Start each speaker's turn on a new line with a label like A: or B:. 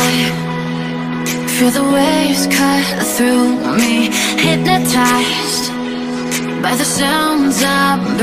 A: I feel the waves cut through me Hypnotized by the sounds of.